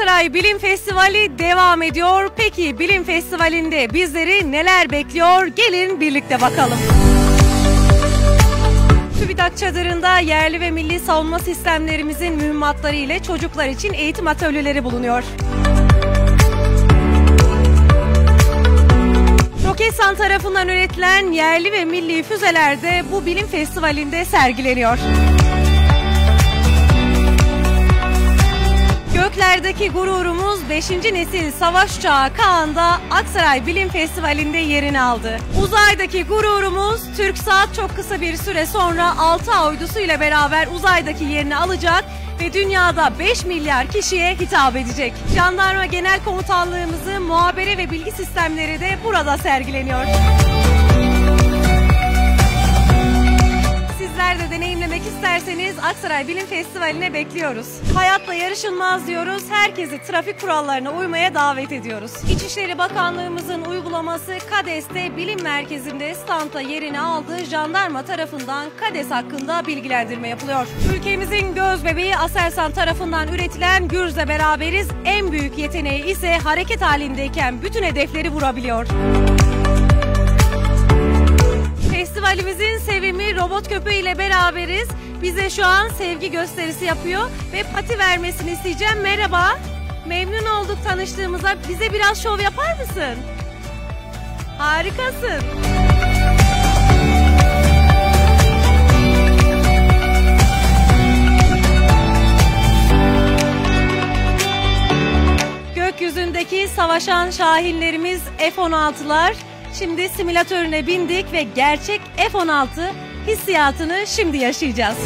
Aksaray Bilim Festivali devam ediyor. Peki Bilim Festivali'nde bizleri neler bekliyor? Gelin birlikte bakalım. TÜBİTAK çadırında yerli ve milli savunma sistemlerimizin mühimmatları ile çocuklar için eğitim atölyeleri bulunuyor. Roketsan tarafından üretilen yerli ve milli füzeler de bu bilim festivalinde sergileniyor. Göklerdeki gururumuz 5. nesil savaş uçağı Kaan'da Aksaray Bilim Festivali'nde yerini aldı. Uzaydaki gururumuz TürkSat çok kısa bir süre sonra 6 uydusu ile beraber uzaydaki yerini alacak ve dünyada 5 milyar kişiye hitap edecek. Jandarma Genel Komutanlığımızın muhabere ve bilgi sistemleri de burada sergileniyor. İsterseniz Aksaray Bilim Festivali'ne bekliyoruz. Hayatla yarışılmaz diyoruz. Herkesi trafik kurallarına uymaya davet ediyoruz. İçişleri Bakanlığımızın uygulaması KADES'te bilim merkezinde standa yerini aldı. Jandarma tarafından KADES hakkında bilgilendirme yapılıyor. Ülkemizin göz bebeği Aselsan tarafından üretilen Gürz'le beraberiz. En büyük yeteneği ise hareket halindeyken bütün hedefleri vurabiliyor. Festivalimizin sevimi robot köpeği ile beraberiz. Bize şu an sevgi gösterisi yapıyor ve pati vermesini isteyeceğim. Merhaba. Memnun olduk tanıştığımıza. Bize biraz şov yapar mısın? Harikasın. Gökyüzündeki savaşan şahinlerimiz F-16'lar. Şimdi simülatörüne bindik ve gerçek F-16 hissiyatını şimdi yaşayacağız.